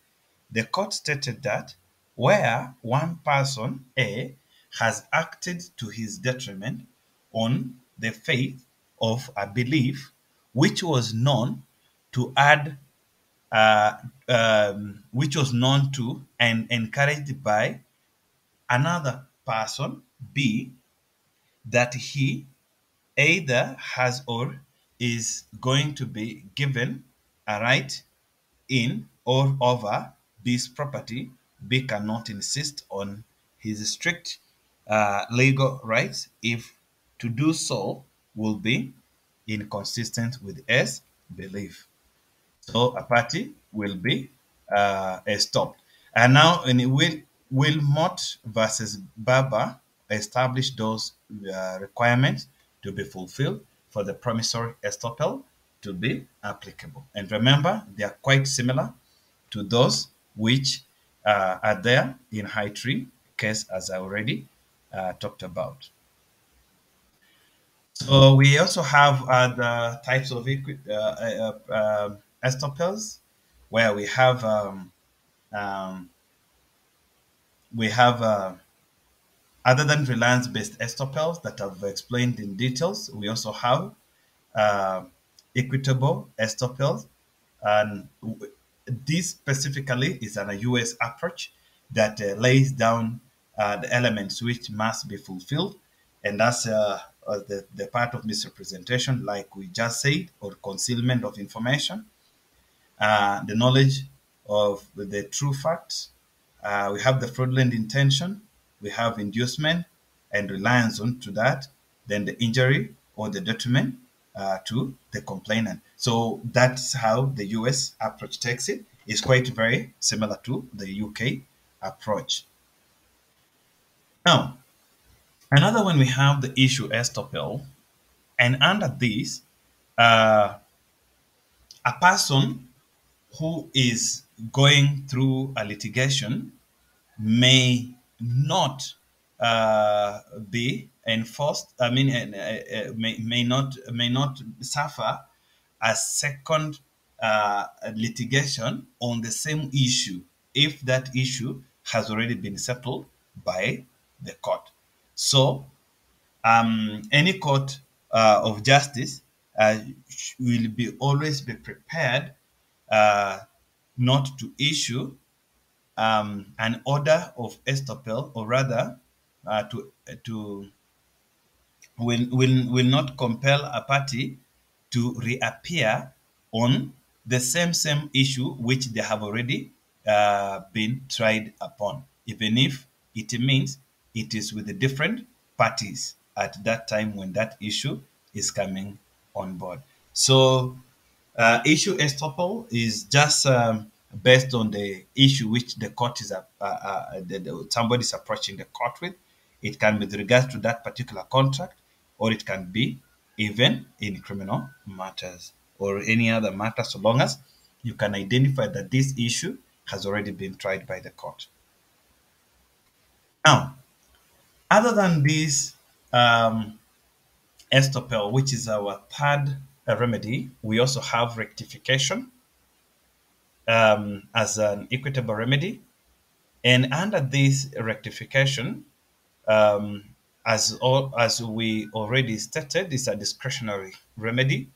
the court stated that where one person A has acted to his detriment on the faith of a belief which was known to add uh, um, which was known to and encouraged by another person B that he either has or is going to be given a right in or over B's property, B cannot insist on his strict uh, legal rights if to do so will be inconsistent with S belief. So a party will be uh, stopped. And now in Will Willmott versus Barber established those uh, requirements to be fulfilled for the promissory estoppel to be applicable. And remember, they are quite similar to those which uh, are there in high tree case as I already uh, talked about. So we also have other types of uh, uh, um, estoppels where we have um, um, we have uh, other than reliance-based estoppels that I've explained in details, we also have uh, equitable estoppels, and this specifically is an, a US approach that uh, lays down uh, the elements which must be fulfilled, and that's uh, the, the part of misrepresentation, like we just said, or concealment of information, uh, the knowledge of the true facts. Uh, we have the fraudulent intention, we have inducement and reliance on to that, then the injury or the detriment uh, to the complainant. So that's how the US approach takes it. It's quite very similar to the UK approach. Now, another one we have the issue estoppel, and under this, uh, a person who is going through a litigation may not uh, be enforced. I mean, uh, uh, may, may not may not suffer a second uh, litigation on the same issue if that issue has already been settled by the court. So, um, any court uh, of justice uh, will be always be prepared uh, not to issue um, an order of estoppel, or rather, uh, to to will will will not compel a party to reappear on the same same issue which they have already uh, been tried upon, even if it means it is with the different parties at that time when that issue is coming on board. So, uh, issue estoppel is just um, based on the issue which the court is uh, uh, the, the, approaching the court with. It can be with regards to that particular contract, or it can be even in criminal matters or any other matter, so long as you can identify that this issue has already been tried by the court. Now, other than this um, estoppel, which is our third uh, remedy, we also have rectification um, as an equitable remedy. And under this rectification, um, as all, as we already stated, is a discretionary remedy,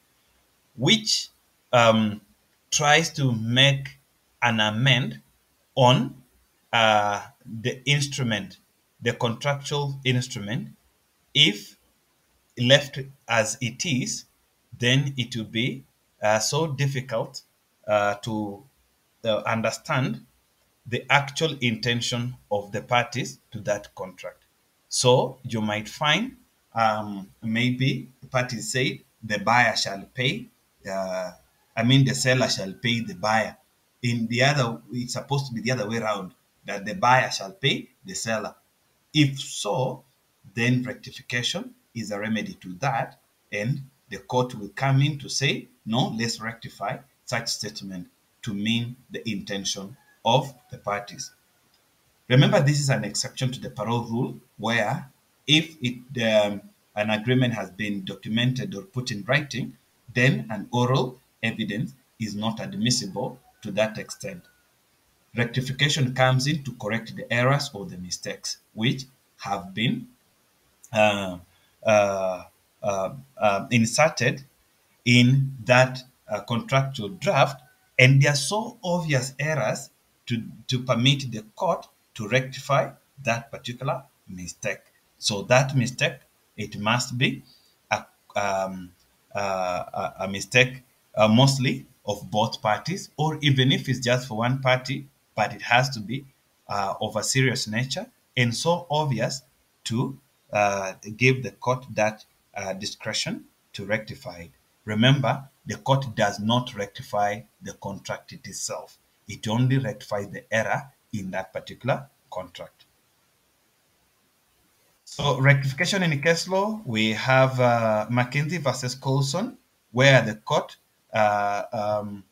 which um, tries to make an amend on uh, the instrument, the contractual instrument. If left as it is, then it will be uh, so difficult uh, to uh, understand the actual intention of the parties to that contract. So you might find um, maybe the parties say the buyer shall pay, uh, I mean the seller shall pay the buyer. In the other, it's supposed to be the other way around, that the buyer shall pay the seller. If so, then rectification is a remedy to that, and the court will come in to say, no, let's rectify such statement to mean the intention of the parties. Remember, this is an exception to the parol rule where if it, um, an agreement has been documented or put in writing, then an oral evidence is not admissible to that extent. Rectification comes in to correct the errors or the mistakes which have been uh, uh, inserted in that uh, contractual draft, and there are so obvious errors to, to permit the court to rectify that particular mistake. So that mistake, it must be a, um, uh, a mistake uh, mostly of both parties, or even if it's just for one party, but it has to be uh, of a serious nature and so obvious to uh, give the court that uh, discretion to rectify it. Remember, the court does not rectify the contract itself. It only rectifies the error in that particular contract. So rectification in the case law, we have uh, Mackenzie versus Coulson, where the court uh, um,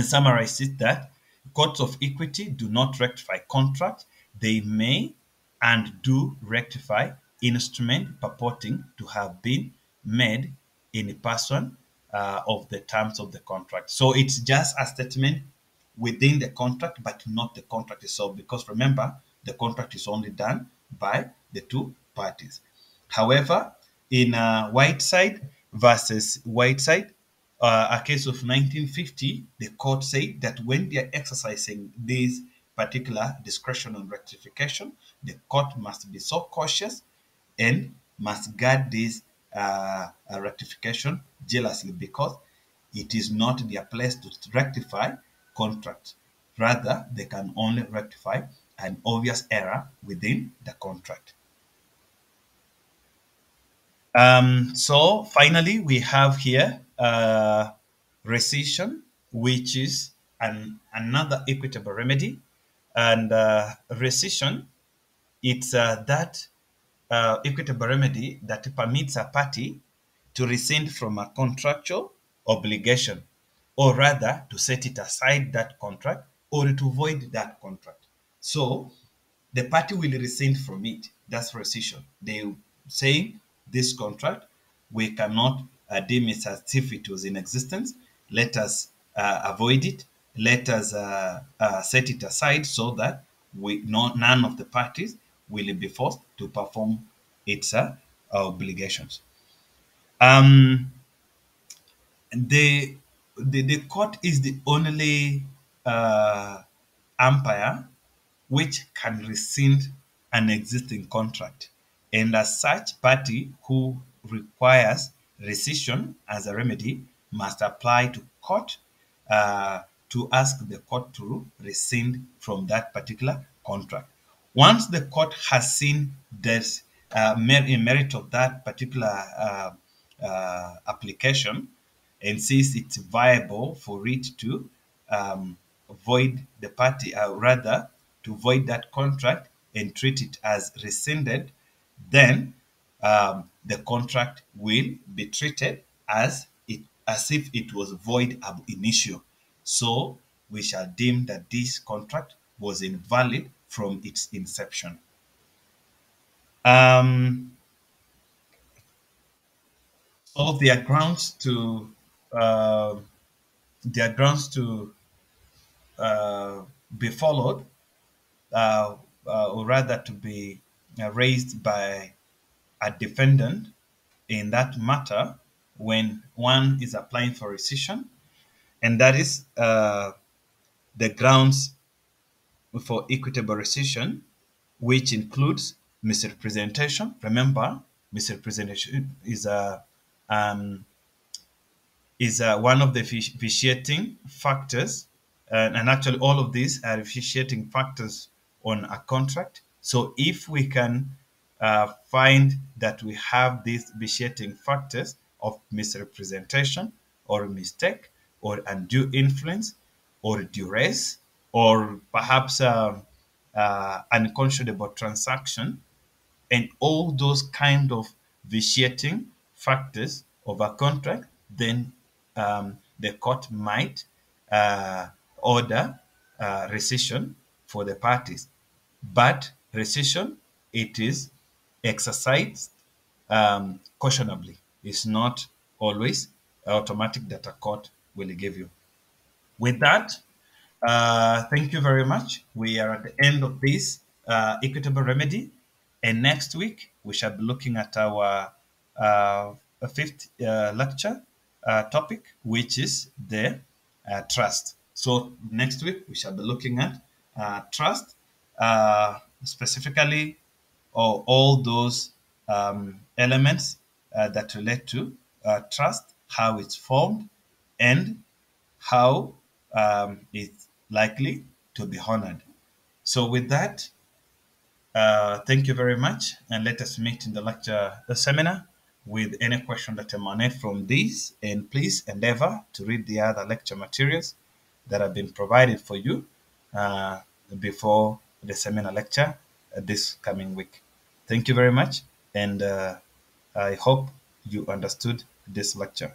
summarizes that courts of equity do not rectify contracts. They may and do rectify instrument purporting to have been made in a person uh, of the terms of the contract. So it's just a statement within the contract, but not the contract itself, because remember, the contract is only done by the two parties. However, in uh, Whiteside versus Whiteside, uh, a case of 1950, the court said that when they are exercising this particular discretion on rectification, the court must be so cautious and must guard this uh, rectification jealously because it is not their place to rectify contracts. Rather, they can only rectify an obvious error within the contract. Um, so finally, we have here uh, rescission, which is an, another equitable remedy. And uh, rescission, it's uh, that uh, equitable remedy that permits a party to rescind from a contractual obligation, or rather to set it aside that contract or to void that contract. So the party will rescind from it. That's rescission. They say this contract, we cannot uh, deem it as if it was in existence. Let us uh, avoid it. Let us uh, uh set it aside so that we no, none of the parties will be forced to perform its uh, obligations. Um, the, the, the court is the only uh, umpire which can rescind an existing contract. And as such, party who requires rescission as a remedy must apply to court uh, to ask the court to rescind from that particular contract. Once the court has seen this uh, merit of that particular uh, uh, application and sees it's viable for it to um, void the party, uh, rather to void that contract and treat it as rescinded, then um, the contract will be treated as it as if it was void ab initio. So we shall deem that this contract was invalid from its inception. Um, so there are grounds to uh, there are grounds to uh, be followed, uh, uh or rather to be uh, raised by a defendant in that matter when one is applying for rescission, and that is uh, the grounds for equitable rescission, which includes misrepresentation. Remember, misrepresentation is a um, is uh, one of the vitiating factors, uh, and actually all of these are vitiating factors on a contract. So if we can uh, find that we have these vitiating factors of misrepresentation or mistake or undue influence or duress or perhaps uh, uh, unconscionable transaction and all those kind of vitiating factors of a contract, then um, the court might uh, order uh, rescission for the parties. But rescission, it is exercised um, cautionably. It's not always automatic that a court will give you. With that, uh, thank you very much. We are at the end of this uh, equitable remedy. And next week, we shall be looking at our uh, fifth uh, lecture uh, topic, which is the uh, trust. So next week, we shall be looking at trust, specifically or all those um, elements that relate to trust, how it's formed, and how um, it's likely to be honored. So with that, uh, thank you very much, and let us meet in the lecture, the seminar, with any question that emanate from these. And please endeavor to read the other lecture materials that have been provided for you uh, before the seminar lecture uh, this coming week. Thank you very much, and uh, I hope you understood this lecture.